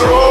control.